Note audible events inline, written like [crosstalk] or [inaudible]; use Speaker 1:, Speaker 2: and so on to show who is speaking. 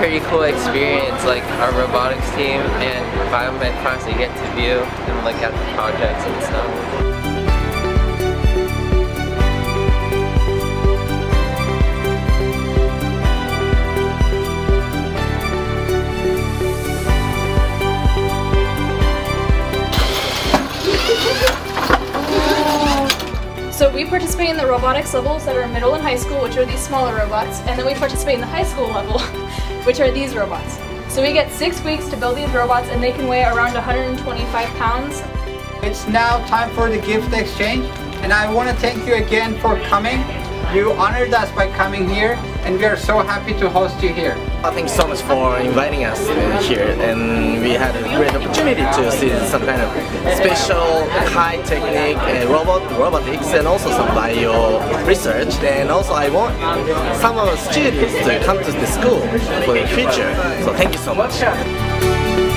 Speaker 1: pretty cool experience. Like our robotics team and biomed class, we get to view and look at the projects and stuff.
Speaker 2: So we participate in the robotics levels that are middle and high school, which are these smaller robots, and then we participate in the high school level, [laughs] which are these robots. So we get six weeks to build these robots and they can weigh around 125 pounds.
Speaker 3: It's now time for the gift exchange and I want to thank you again for coming. You honored us by coming here and we are so happy to host you here.
Speaker 4: Uh, thank you so much for inviting us uh, here and we had a great opportunity to see some kind of special high technique uh, and robot robotics and also some bio research and also I want some of the students to come to the school for the future so thank you so much.